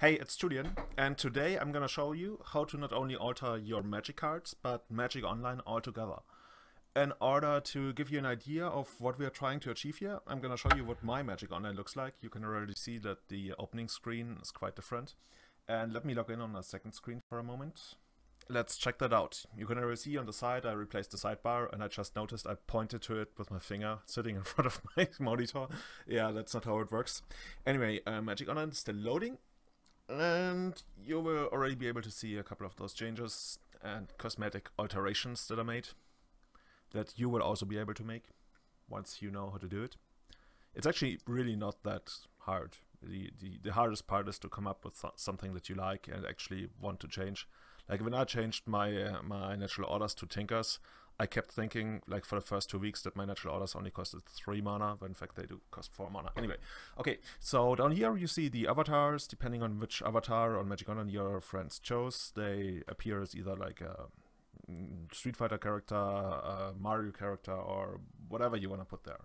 Hey, it's Julian, and today I'm gonna show you how to not only alter your Magic cards, but Magic Online altogether. In order to give you an idea of what we are trying to achieve here, I'm gonna show you what my Magic Online looks like. You can already see that the opening screen is quite different. And let me log in on a second screen for a moment. Let's check that out. You can already see on the side I replaced the sidebar and I just noticed I pointed to it with my finger sitting in front of my monitor. Yeah, that's not how it works. Anyway, uh, Magic Online is still loading and you will already be able to see a couple of those changes and cosmetic alterations that are made that you will also be able to make once you know how to do it. It's actually really not that hard. The, the, the hardest part is to come up with something that you like and actually want to change. Like when I changed my uh, my natural orders to Tinkers, I kept thinking, like for the first two weeks, that my natural orders only costed three mana, but in fact they do cost four mana. Anyway, okay, so down here you see the avatars, depending on which avatar on Magic Online your friends chose. They appear as either like a mm, Street Fighter character, a Mario character, or whatever you want to put there.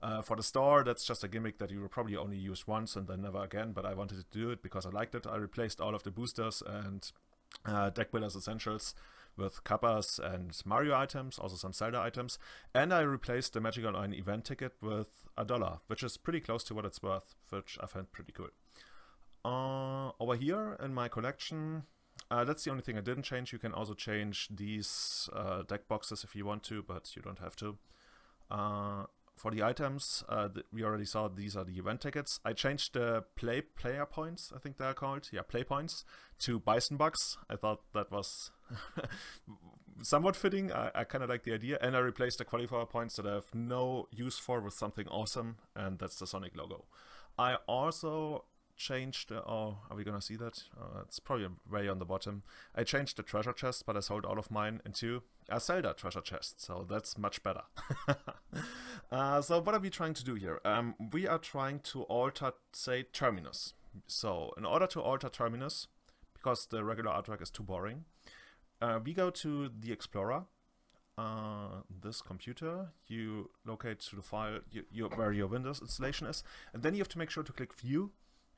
Uh, for the star, that's just a gimmick that you will probably only use once and then never again, but I wanted to do it because I liked it. I replaced all of the boosters and uh, deck builders essentials with Kappas and Mario items, also some Zelda items, and I replaced the Magic Online event ticket with a dollar, which is pretty close to what it's worth, which I find pretty cool. Uh, over here in my collection, uh, that's the only thing I didn't change. You can also change these uh, deck boxes if you want to, but you don't have to. For the items, uh, we already saw these are the event tickets. I changed the play player points, I think they are called, yeah, play points, to Bison Bucks. I thought that was somewhat fitting. I, I kind of like the idea, and I replaced the qualifier points that I have no use for with something awesome, and that's the Sonic logo. I also changed, uh, oh, are we gonna see that? Uh, it's probably way on the bottom. I changed the treasure chest, but I sold all of mine into a Zelda treasure chest, so that's much better. Uh, so what are we trying to do here? Um, we are trying to alter, say, Terminus. So in order to alter Terminus, because the regular artwork is too boring, uh, we go to the Explorer, uh, this computer, you locate to the file you, you, where your Windows installation is, and then you have to make sure to click View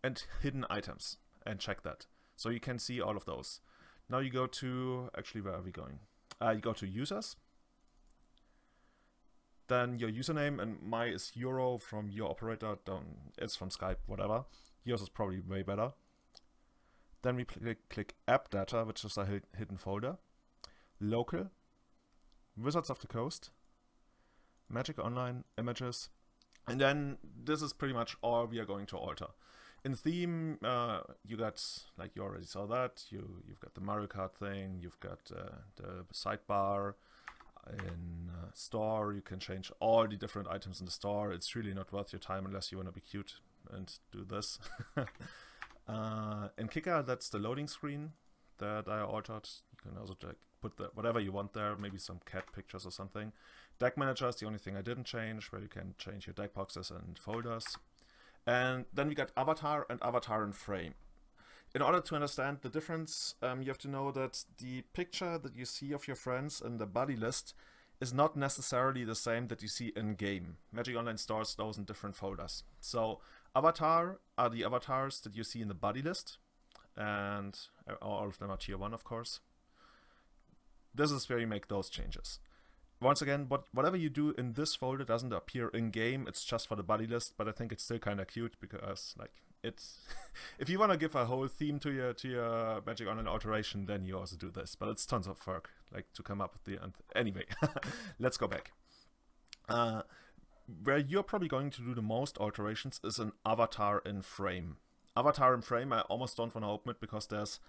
and Hidden Items and check that. So you can see all of those. Now you go to, actually where are we going? Uh, you go to Users, then your username and my is euro from your operator. It's from skype whatever. Yours is probably way better. Then we click, click app data which is a hidden folder. Local. Wizards of the coast. Magic online images. And then this is pretty much all we are going to alter in theme uh, you got like you already saw that you you've got the mario kart thing you've got uh, the sidebar in uh, store you can change all the different items in the store it's really not worth your time unless you want to be cute and do this. Uh, in Kicker that's the loading screen that I altered you can also like, put the, whatever you want there maybe some cat pictures or something. Deck manager is the only thing I didn't change where you can change your deck boxes and folders and then we got avatar and avatar in frame in order to understand the difference, um, you have to know that the picture that you see of your friends in the buddy list is not necessarily the same that you see in game. Magic Online stores those in different folders. So avatar are the avatars that you see in the buddy list, and uh, all of them are tier 1 of course. This is where you make those changes. Once again, what, whatever you do in this folder doesn't appear in game, it's just for the buddy list, but I think it's still kind of cute because like it's if you want to give a whole theme to your to your Magic Online alteration, then you also do this. But it's tons of work, like to come up with the end. Anyway, let's go back. Uh, where you're probably going to do the most alterations is an avatar in frame. Avatar in frame, I almost don't want to open it because there's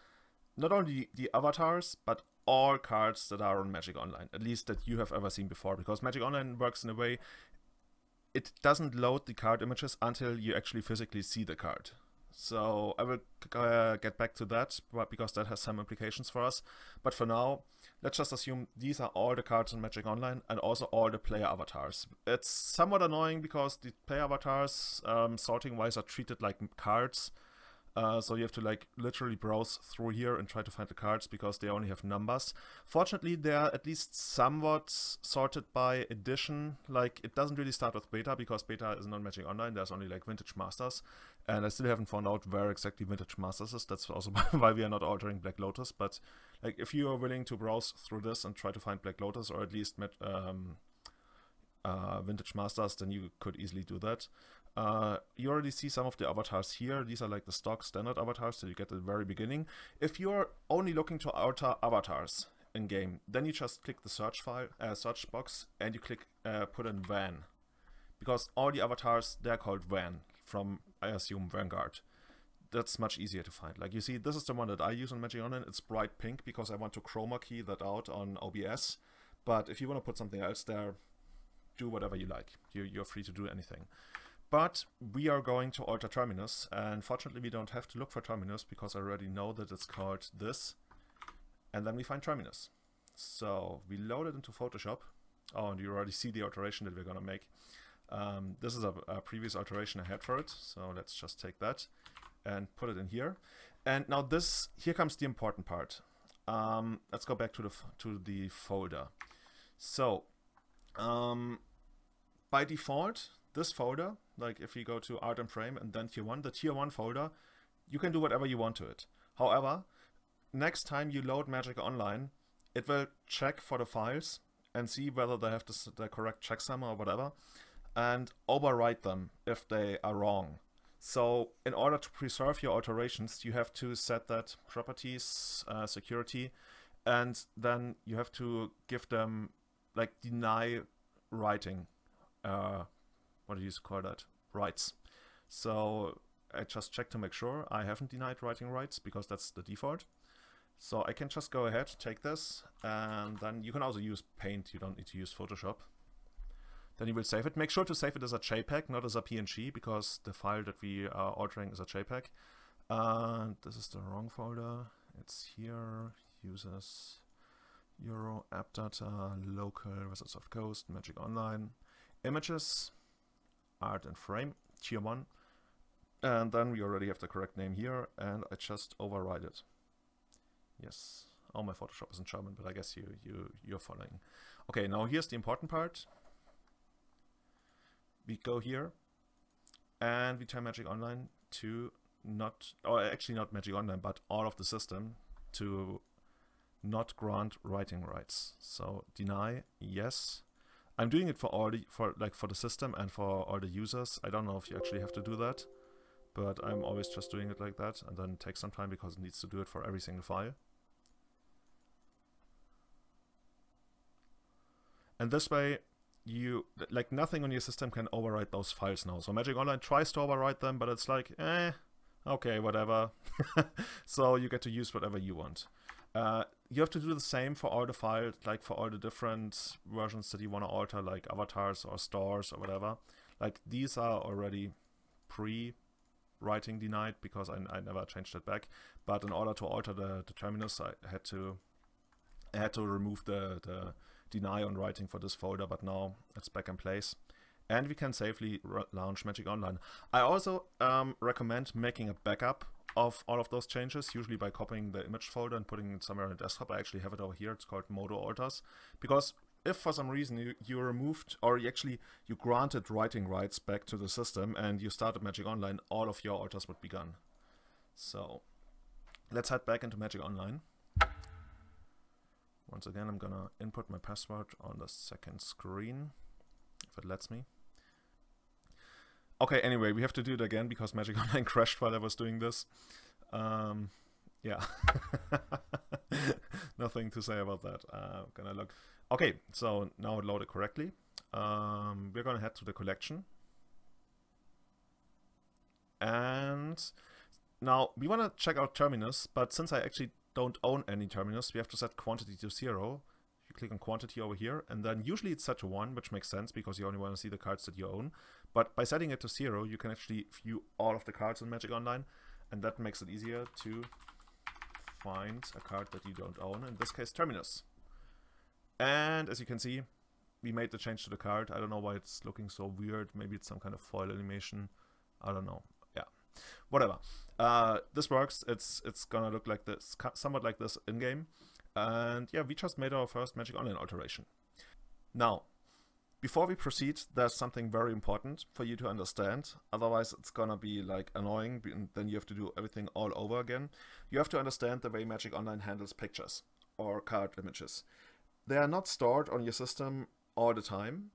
not only the avatars, but all cards that are on Magic Online, at least that you have ever seen before, because Magic Online works in a way it doesn't load the card images until you actually physically see the card. So I will uh, get back to that because that has some implications for us. But for now, let's just assume these are all the cards in Magic Online and also all the player avatars. It's somewhat annoying because the player avatars, um, sorting wise, are treated like cards uh, so you have to like literally browse through here and try to find the cards because they only have numbers. Fortunately, they are at least somewhat sorted by edition. Like it doesn't really start with beta because beta is not Magic Online. There's only like Vintage Masters. and I still haven't found out where exactly Vintage Masters is. That's also why we are not altering Black Lotus. But like, if you are willing to browse through this and try to find Black Lotus, or at least um, uh, Vintage Masters, then you could easily do that. Uh, you already see some of the avatars here. These are like the stock standard avatars that you get at the very beginning. If you're only looking to alter avatars in game, then you just click the search file, uh, search box, and you click uh, put in Van, because all the avatars they're called Van from I assume Vanguard. That's much easier to find. Like you see, this is the one that I use on Magic Online. It's bright pink because I want to chroma key that out on OBS. But if you want to put something else there, do whatever you like. You, you're free to do anything. But we are going to alter Terminus, and fortunately we don't have to look for Terminus because I already know that it's called this. And then we find Terminus. So we load it into Photoshop. Oh, and you already see the alteration that we're going to make. Um, this is a, a, previous alteration I had for it, so let's just take that and put it in here. And now this, here comes the important part. Um, let's go back to the to the folder. So um, by default, this folder, like if you go to art and frame and then tier one, the tier one folder, you can do whatever you want to it. However, next time you load Magic Online, it will check for the files and see whether they have the, correct checksum or whatever and overwrite them if they are wrong. So in order to preserve your alterations, you have to set that properties, uh, security, and then you have to give them like deny writing. Uh, what do you call that? Rights. So I just check to make sure I haven't denied writing rights because that's the default. So I can just go ahead, take this, and then you can also use Paint. You don't need to use Photoshop. Then you will save it. Make sure to save it as a JPEG, not as a PNG, because the file that we are altering is a JPEG. And this is the wrong folder. It's here, users, Euro, app data, local, Wizards of Coast, Magic Online, images, art and frame, tier 1. And then we already have the correct name here, and I just override it. Yes. Oh, my Photoshop is in German, but I guess you, you, you're following. Okay, now here's the important part we go here and we turn Magic Online to not, or actually not Magic Online, but all of the system to not grant writing rights. So deny, yes. I'm doing it for all the, for like for the system and for all the users. I don't know if you actually have to do that, but I'm always just doing it like that and then takes some time because it needs to do it for every single file. And this way, you like nothing on your system can overwrite those files now. So Magic Online tries to overwrite them, but it's like, eh, okay, whatever. so you get to use whatever you want. Uh, you have to do the same for all the files, like for all the different versions that you want to alter, like avatars or stars or whatever. Like these are already pre-writing denied because I, I never changed that back. But in order to alter the, the terminus, I had to I had to remove the the deny on writing for this folder, but now it's back in place. And we can safely launch Magic Online. I also um, recommend making a backup of all of those changes, usually by copying the image folder and putting it somewhere on the desktop. I actually have it over here. It's called Modo Alters. Because if for some reason you, you removed or you actually you granted writing rights back to the system and you started Magic Online, all of your alters would be gone. So let's head back into Magic Online. Once again, I'm gonna input my password on the second screen, if it lets me. Okay, anyway, we have to do it again because Magic Online crashed while I was doing this. Um, yeah. Nothing to say about that. Uh, gonna look. Okay, so now it loaded correctly. Um, we're gonna head to the collection. And now we wanna check out Terminus, but since I actually don't own any terminus, we have to set quantity to zero. You click on quantity over here, and then usually it's set to one, which makes sense because you only want to see the cards that you own. But by setting it to zero, you can actually view all of the cards in Magic Online, and that makes it easier to find a card that you don't own, in this case Terminus. And as you can see, we made the change to the card. I don't know why it's looking so weird. Maybe it's some kind of foil animation. I don't know Yeah, whatever. Uh, this works. It's it's gonna look like this, somewhat like this in game. And yeah, we just made our first Magic Online alteration. Now, Before we proceed, there's something very important for you to understand. Otherwise, it's gonna be like annoying, and then you have to do everything all over again. You have to understand the way Magic Online handles pictures or card images. They are not stored on your system all the time,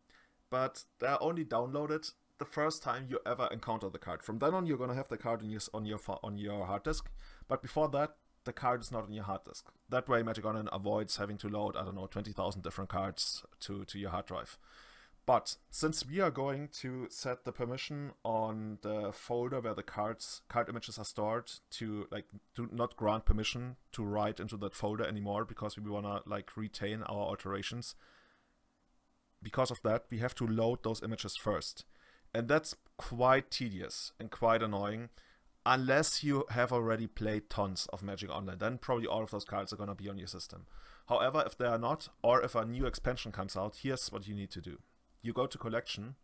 but they are only downloaded the first time you ever encounter the card. From then on, you're gonna have the card on your on your on your hard disk, but before that, the card is not on your hard disk. That way, Magic Online avoids having to load I don't know twenty thousand different cards to to your hard drive. But since we are going to set the permission on the folder where the cards card images are stored to like to not grant permission to write into that folder anymore because we wanna like retain our alterations. Because of that, we have to load those images first. And that's quite tedious and quite annoying unless you have already played tons of Magic Online. Then probably all of those cards are gonna be on your system. However, if they are not, or if a new expansion comes out, here's what you need to do you go to collection,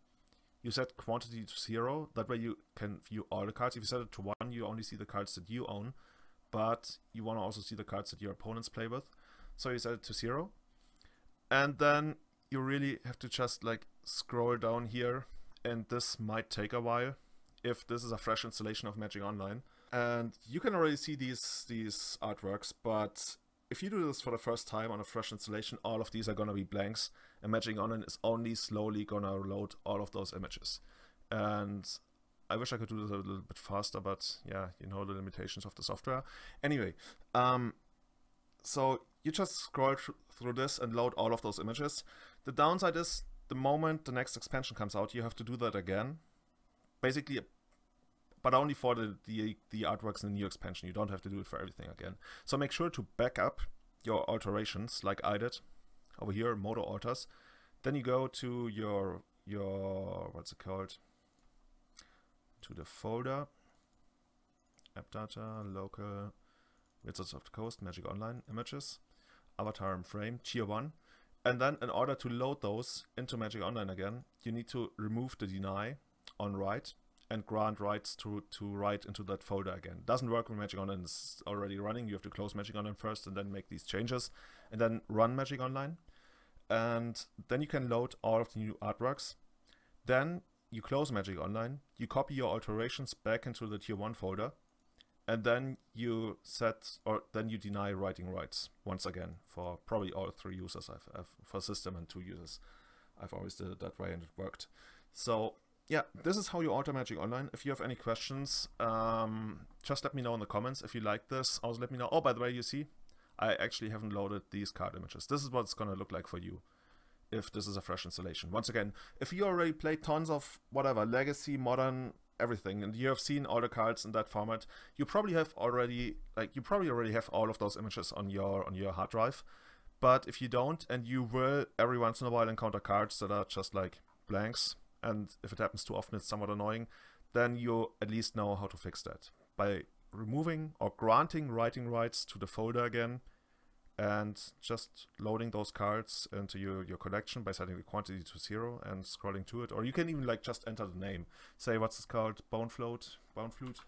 you set quantity to zero. That way you can view all the cards. If you set it to one, you only see the cards that you own, but you want to also see the cards that your opponents play with. So you set it to zero. And then you really have to just like scroll down here and this might take a while if this is a fresh installation of Magic Online. And you can already see these these artworks, but if you do this for the first time on a fresh installation, all of these are gonna be blanks, and Online is only slowly gonna load all of those images. And I wish I could do this a little bit faster, but yeah, you know the limitations of the software. Anyway, um, so you just scroll through this and load all of those images. The downside is the moment the next expansion comes out, you have to do that again. Basically, but only for the, the, the artworks in the new expansion. You don't have to do it for everything again. So make sure to back up your alterations like I did over here, Modo Alters. Then you go to your, your what's it called? To the folder, app data, local, Wizards of the Coast, Magic Online images, avatar and frame, tier 1. And then in order to load those into Magic Online again, you need to remove the deny on write and grant rights to, to write into that folder again. Doesn't work when Magic Online is already running. You have to close Magic Online first and then make these changes and then run Magic Online. And then you can load all of the new artworks. Then you close Magic Online, you copy your alterations back into the tier 1 folder, and then you set or then you deny writing rights once again for probably all three users I've, I've for system and two users. I've always did it that way and it worked. So yeah, this is how you alter Magic Online. If you have any questions, um, just let me know in the comments. If you like this, also let me know. Oh, by the way, you see, I actually haven't loaded these card images. This is what it's going to look like for you if this is a fresh installation. Once again, if you already played tons of whatever, Legacy, Modern, everything, and you have seen all the cards in that format, you probably have already, like, you probably already have all of those images on your on your hard drive. But if you don't, and you will every once in a while encounter cards that are just like blanks, and if it happens too often it's somewhat annoying, then you at least know how to fix that by removing or granting writing rights to the folder again and just loading those cards into your, your collection by setting the quantity to zero and scrolling to it. Or you can even like just enter the name. Say what's this called? Bone float, bone flute.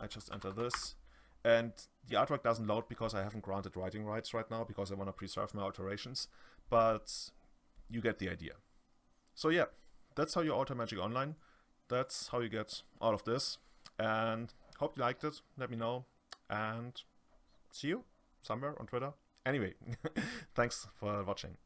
I just enter this. And the artwork doesn't load because I haven't granted writing rights right now because I want to preserve my alterations. But you get the idea. So yeah, that's how you alter Magic Online. That's how you get all of this. And hope you liked it. Let me know. And see you somewhere on Twitter. Anyway, thanks for watching.